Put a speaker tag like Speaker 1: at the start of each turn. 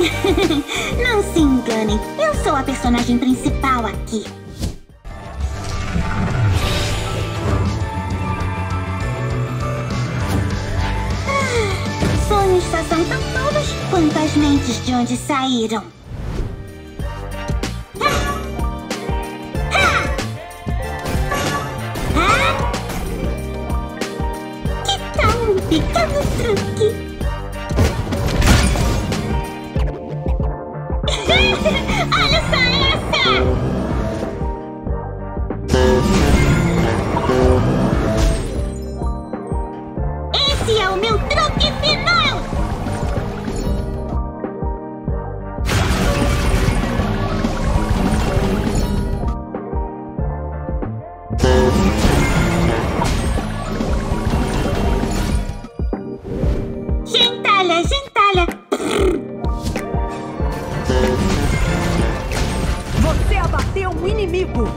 Speaker 1: Não se enganem, eu sou a personagem principal aqui. Ah, sonhos só são tão novos quanto as mentes de onde saíram. pequeno truque. Olha só essa! Esse é o meu truque final!
Speaker 2: Inimigo!